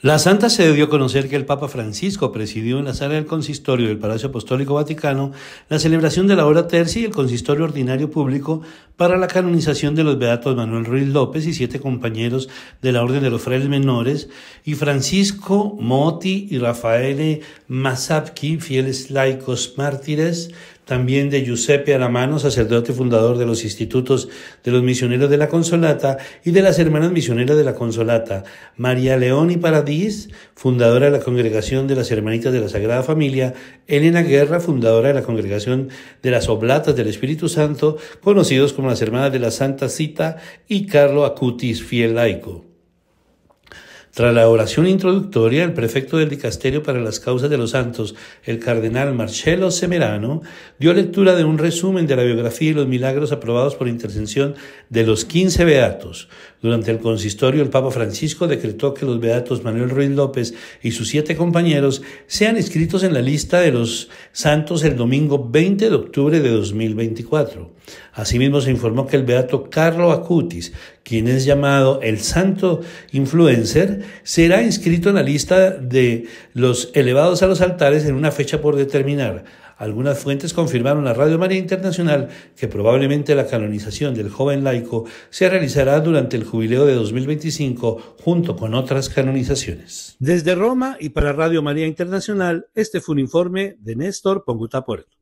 La Santa Sede dio a conocer que el Papa Francisco presidió en la sala del consistorio del Palacio Apostólico Vaticano la celebración de la hora tercia y el consistorio ordinario público para la canonización de los beatos Manuel Ruiz López y siete compañeros de la Orden de los Frailes Menores y Francisco Moti y Rafael Masapki, fieles laicos mártires, también de Giuseppe Aramano, sacerdote fundador de los institutos de los misioneros de la Consolata y de las hermanas misioneras de la Consolata, María León y Paradís, fundadora de la Congregación de las Hermanitas de la Sagrada Familia, Elena Guerra, fundadora de la Congregación de las Oblatas del Espíritu Santo, conocidos como las Hermanas de la Santa Cita, y Carlo Acutis, fiel laico. Tras la oración introductoria, el prefecto del Dicasterio para las Causas de los Santos, el cardenal Marcello Semerano, dio lectura de un resumen de la biografía y los milagros aprobados por intercesión de los quince beatos. Durante el consistorio, el Papa Francisco decretó que los beatos Manuel Ruiz López y sus siete compañeros sean inscritos en la lista de los santos el domingo 20 de octubre de 2024. Asimismo, se informó que el beato Carlo Acutis, quien es llamado el santo influencer, será inscrito en la lista de los elevados a los altares en una fecha por determinar. Algunas fuentes confirmaron a Radio María Internacional que probablemente la canonización del joven laico se realizará durante el jubileo de 2025 junto con otras canonizaciones. Desde Roma y para Radio María Internacional, este fue un informe de Néstor Ponguta Puerto.